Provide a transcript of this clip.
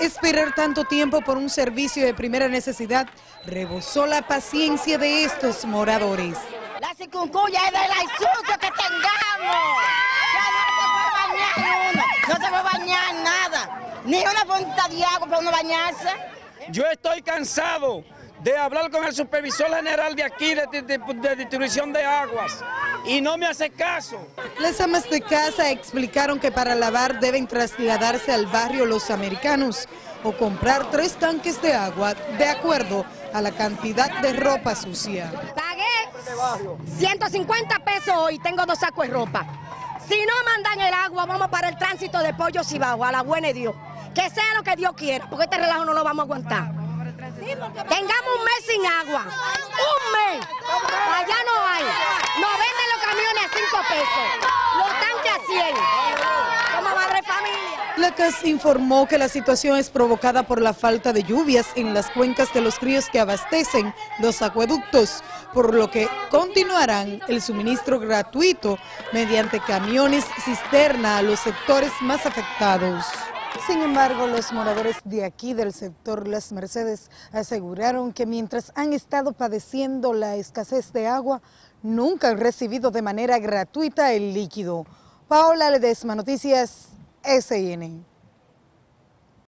Esperar tanto tiempo por un servicio de primera necesidad rebosó la paciencia de estos moradores. La circuncuya es de la sucio que tengamos. Ya no se puede bañar uno, no se puede bañar nada. Ni una fuente de agua para uno bañarse. Yo estoy cansado de hablar con el supervisor general de aquí de, de, distribución de aguas y no me hace caso. Las amas de casa explicaron que para lavar deben trasladarse al barrio Los Americanos o comprar tres tanques de agua de acuerdo a la cantidad de ropa sucia. Pagué 150 pesos hoy, tengo dos sacos de ropa. Si no mandan el agua, vamos para el tránsito de Pollo Cibao, a la buena de Dios. Que sea lo que Dios quiera, porque este relajo no lo vamos a aguantar. Tengamos un mes sin agua. Un mes. Allá no hay. Nos venden los camiones a 5 pesos. Los tanques a 100. Como madre familia. La CAS informó que la situación es provocada por la falta de lluvias en las cuencas de los ríos que abastecen los acueductos, por lo que continuarán el suministro gratuito mediante camiones cisterna a los sectores más afectados. Sin embargo, los moradores de aquí del sector Las Mercedes aseguraron que mientras han estado padeciendo la escasez de agua, nunca han recibido de manera gratuita el líquido. Paola Ledesma, Noticias SN.